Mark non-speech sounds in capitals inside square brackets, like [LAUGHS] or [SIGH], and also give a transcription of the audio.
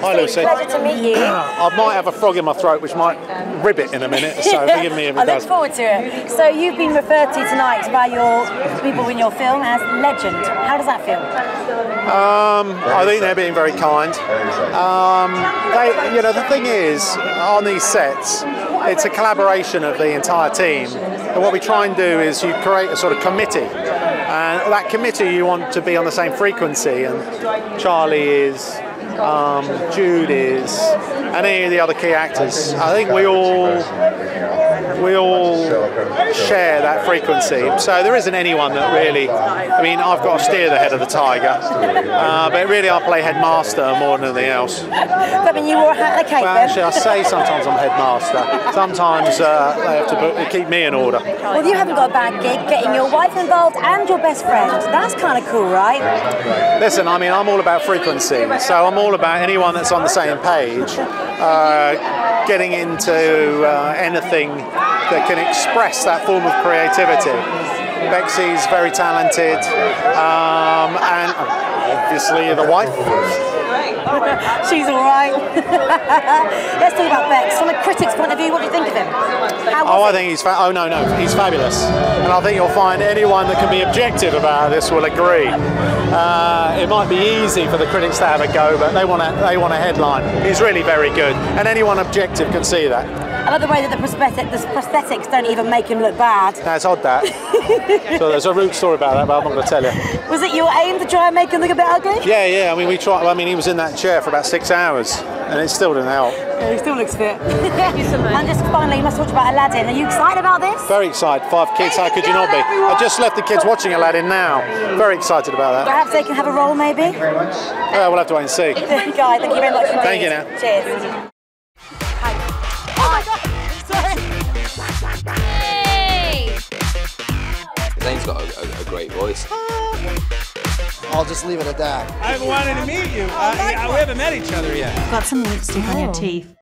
Hi, Lucy. Pleasure to meet you. I might have a frog in my throat, which might rib it in a minute, so [LAUGHS] forgive me if it I look forward to it. So you've been referred to tonight by your people in your film as legend. How does that feel? I think they're being very kind. Um, they, you know, the thing is, on these sets, it's a collaboration of the entire team. And what we try and do is you create a sort of committee. And that committee, you want to be on the same frequency. And Charlie is, um, Jude is, and any of the other key actors. I think we all we all share that frequency. So there isn't anyone that really. I mean, I've got to steer the head of the tiger, uh, but really I play headmaster more than anything else. I mean, you wore a hat and a cape Well, actually, I say sometimes I'm headmaster. Sometimes uh, they have to put, keep me in order. Well, you haven't got a bad gig getting your wife involved and your best friend. That's kind of cool, right? Listen, I mean, I'm all about frequency, so I'm all about anyone that's on the same page, uh, getting into uh, anything that can express that form of creativity. Bexy's very talented, um, and obviously the wife. [LAUGHS] She's all right. [LAUGHS] Let's talk about Bex. From a critic's point of view, what do you think of him? How Oh, I it? think he's fa- oh no no he's fabulous, and I think you'll find anyone that can be objective about this will agree. Uh, it might be easy for the critics to have a go, but they want a they want a headline. He's really very good, and anyone objective can see that. I love the way that the, prosthetic, the prosthetics don't even make him look bad. It's odd that. [LAUGHS] so there's a root story about that, but I'm not going to tell you. Was it your aim to try and make him look a bit ugly? Yeah, yeah. I mean, we tried. I mean, he was in that chair for about six hours, and it still didn't help. Yeah, he still looks fit. [LAUGHS] and just finally, you must talk about Aladdin. Are you excited about this? Very excited. Five kids. How could you not be? I just left the kids watching Aladdin now. Very excited about that. Perhaps they can have a role, maybe? Thank you very Uh, we'll have to wait and see. Guy, thank you very much indeed. Thank you now. Cheers. Oh my god! Sorry. Zane's got a, a, a great voice. I'll just leave it at that. I've wanted to meet you. Uh, yeah, we haven't met each other yet. Got some lipstick on your teeth.